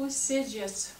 cuide-se disso.